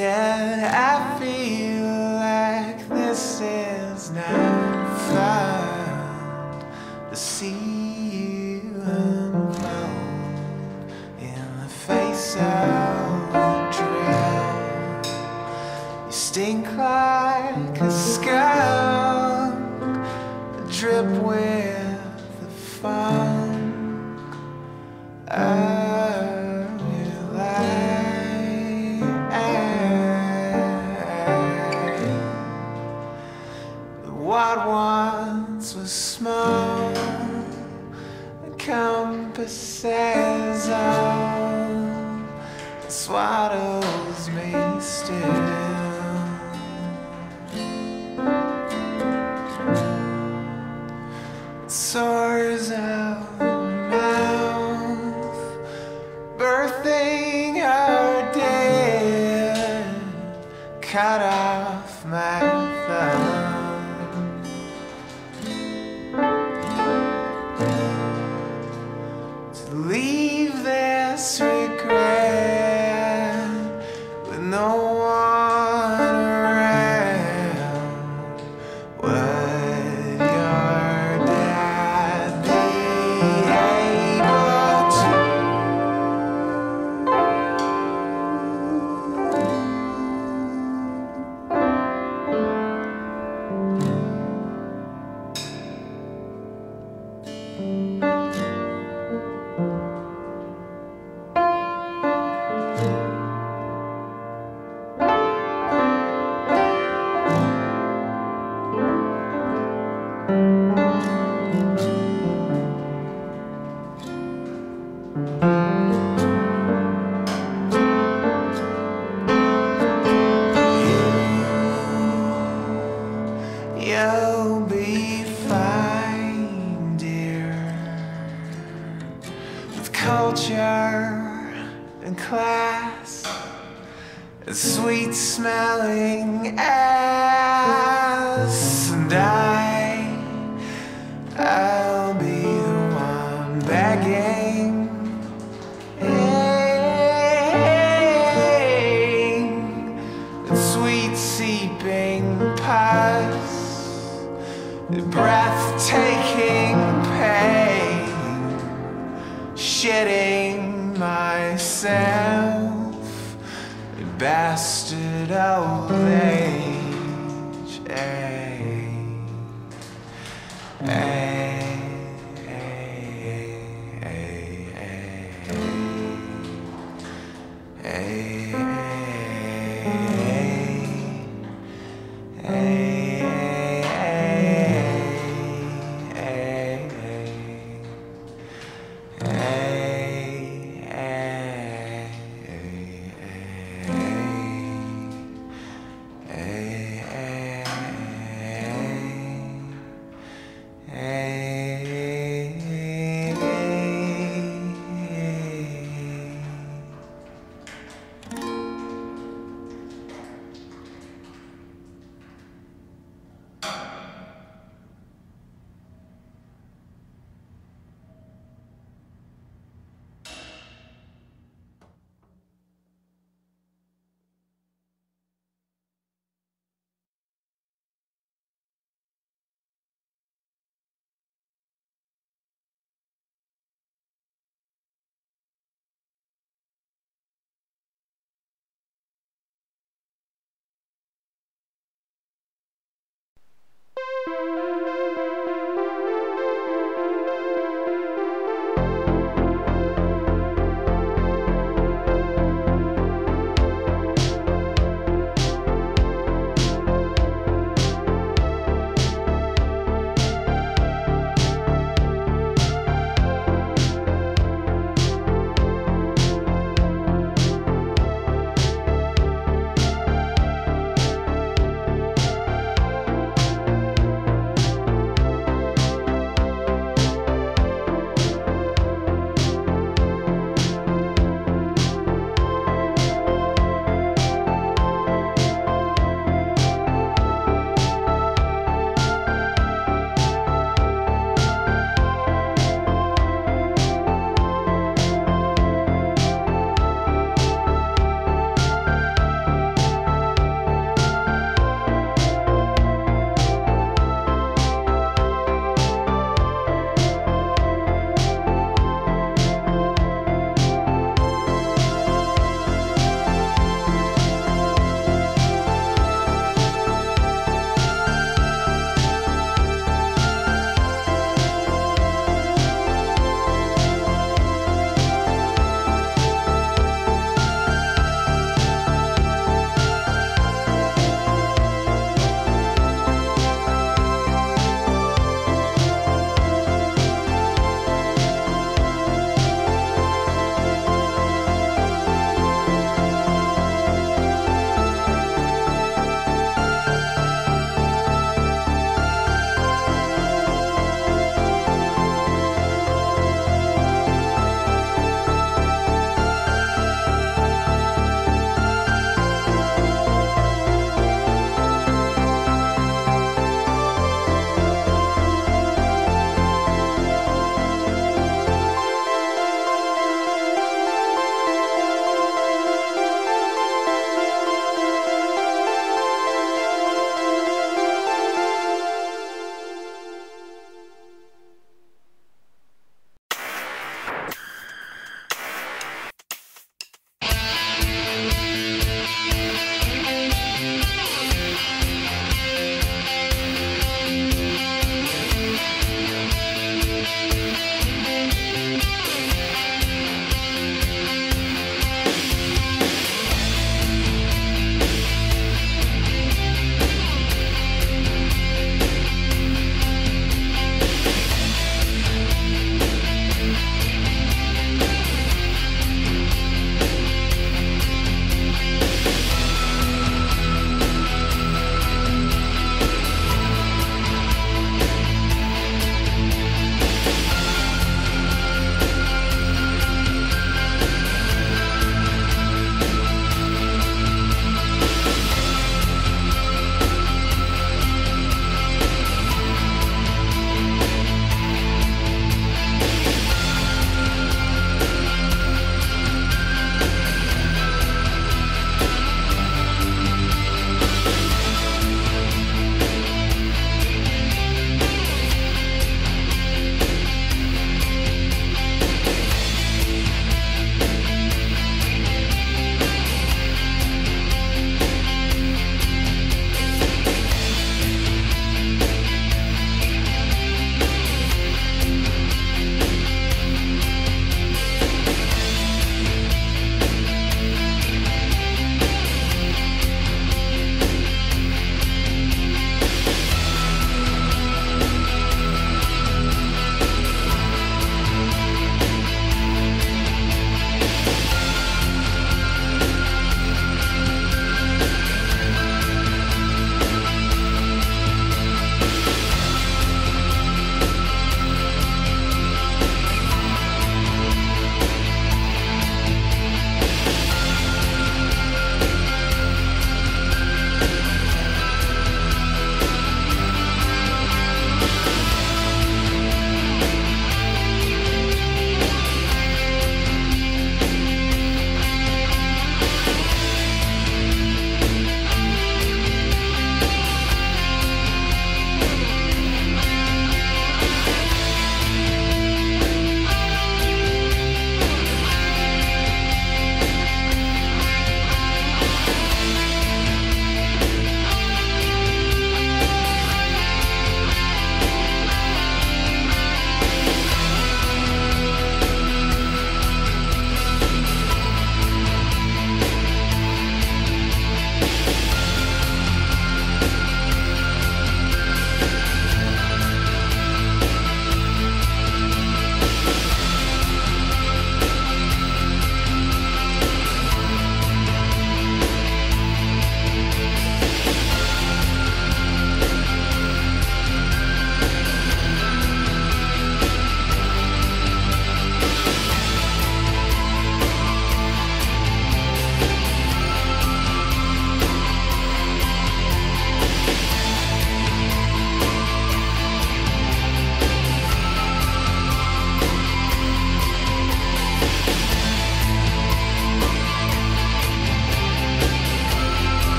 She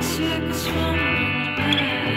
Six one.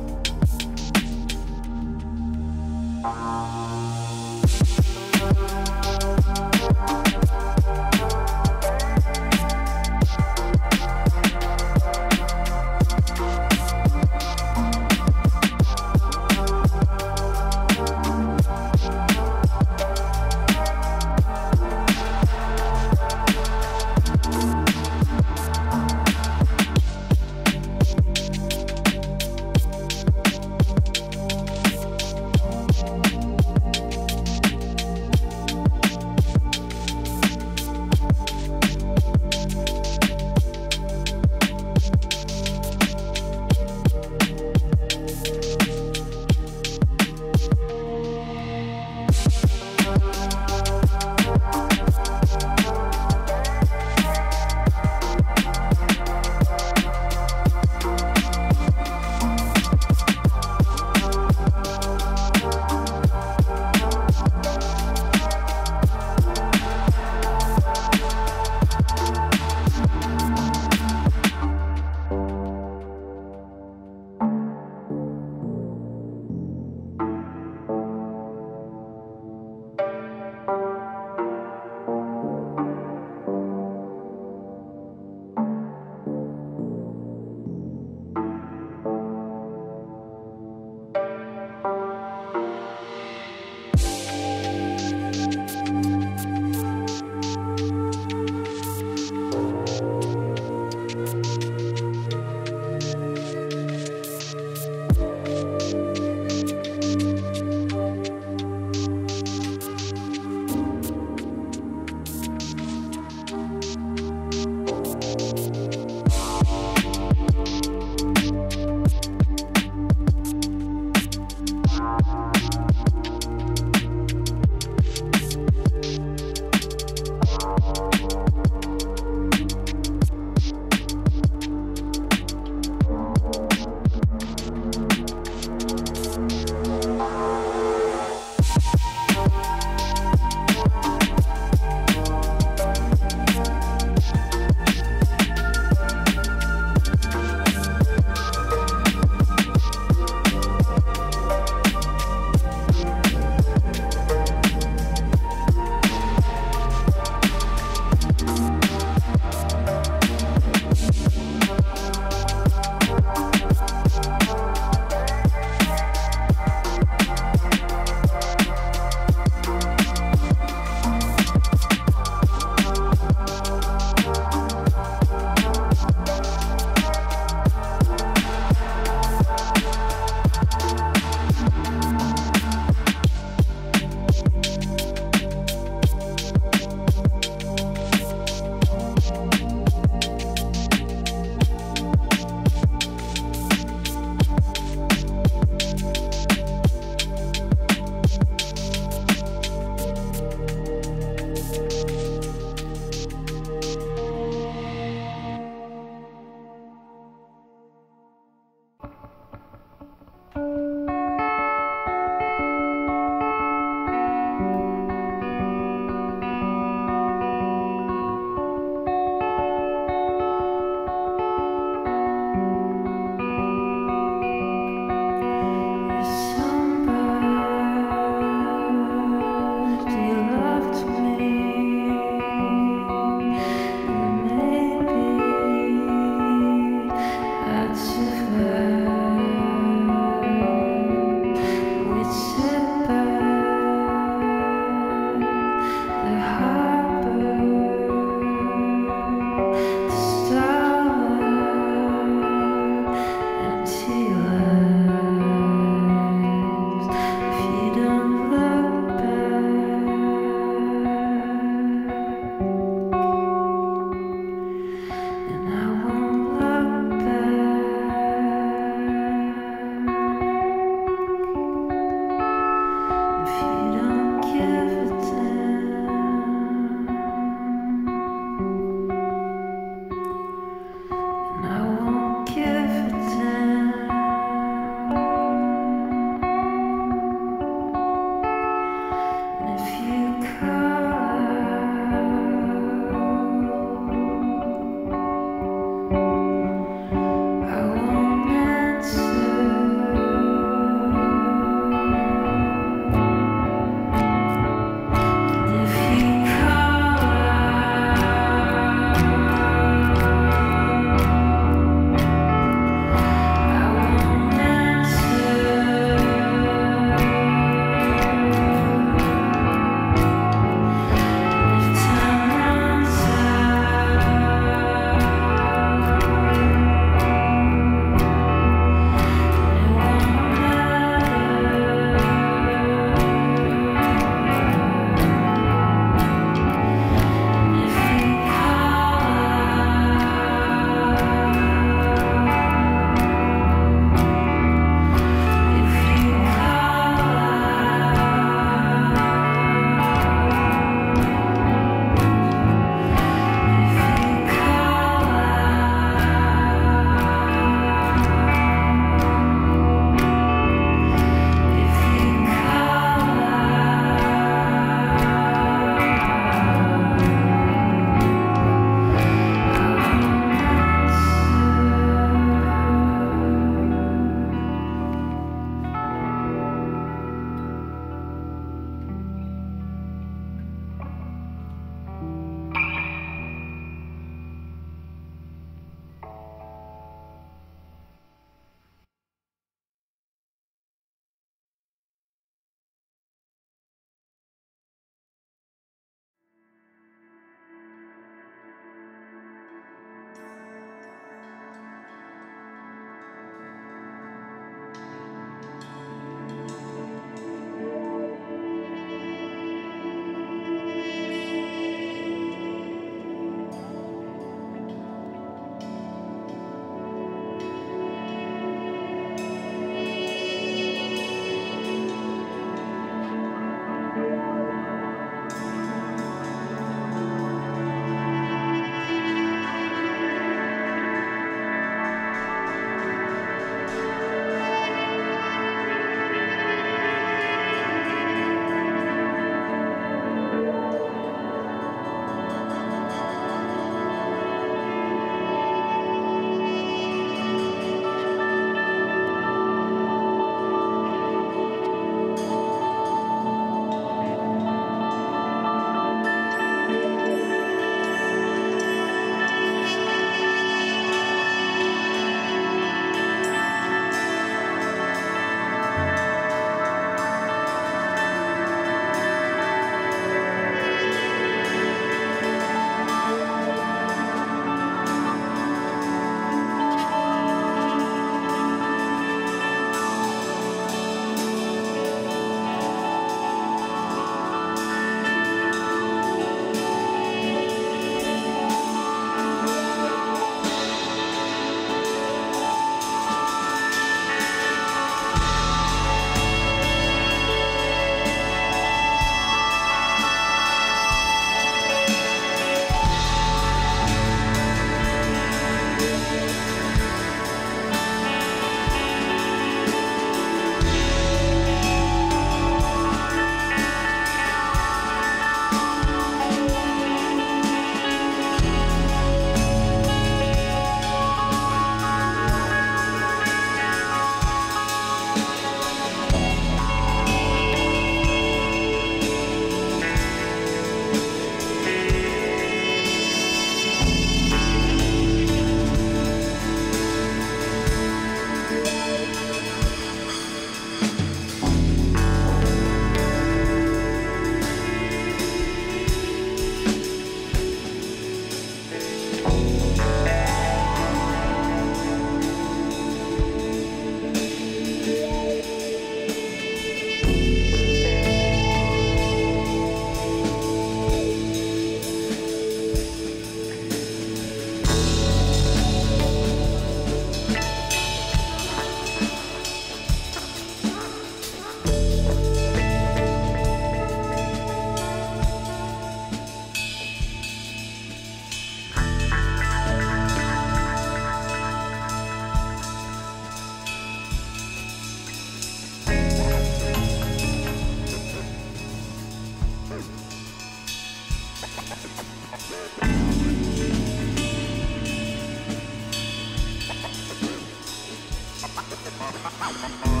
Bye.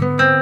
You